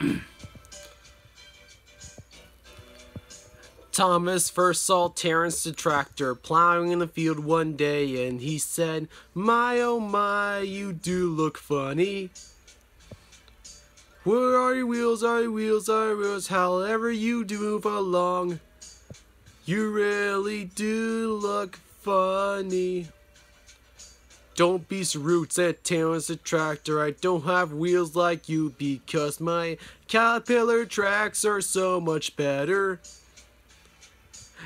Thomas first saw Terence the tractor plowing in the field one day and he said, My oh my, you do look funny. Where are your wheels, are your wheels, are your wheels, however you do move along. You really do look funny. Don't be rude, said Terence the tractor. I don't have wheels like you because my caterpillar tracks are so much better.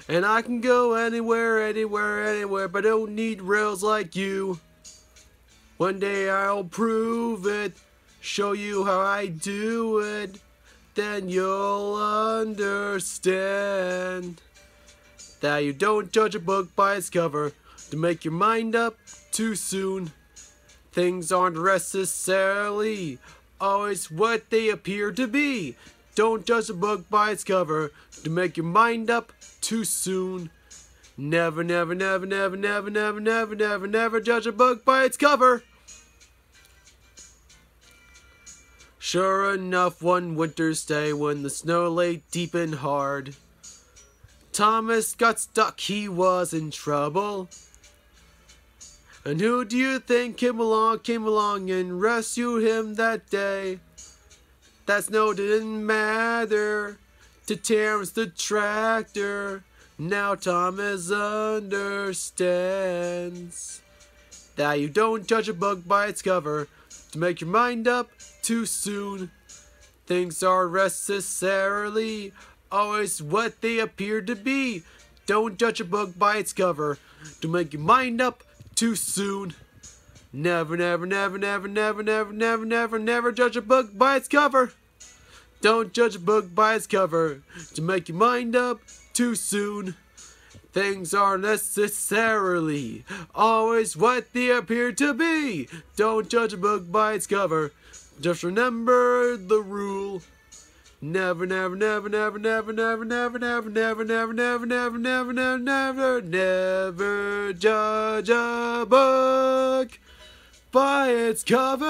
And I can go anywhere, anywhere, anywhere, but I don't need rails like you. One day I'll prove it, show you how I do it, then you'll understand that you don't judge a book by its cover to make your mind up too soon. Things aren't necessarily always what they appear to be. Don't judge a book by its cover to make your mind up too soon. Never, never, never, never, never, never, never, never, never judge a book by its cover. Sure enough, one winter's day when the snow lay deep and hard, Thomas got stuck, he was in trouble. And who do you think came along, came along and rescued him that day? That snow didn't matter to Terence the tractor. Now Thomas understands that you don't judge a book by its cover to make your mind up too soon. Things are necessarily always what they appear to be. Don't judge a book by its cover to make your mind up too soon. Never, never, never, never, never, never, never, never, never judge a book by its cover. Don't judge a book by its cover to make your mind up too soon. Things are necessarily always what they appear to be. Don't judge a book by its cover. Just remember the rule. Never, never, never, never, never, never, never, never, never, never, never, never, never, never, never, never judge a book by its cover.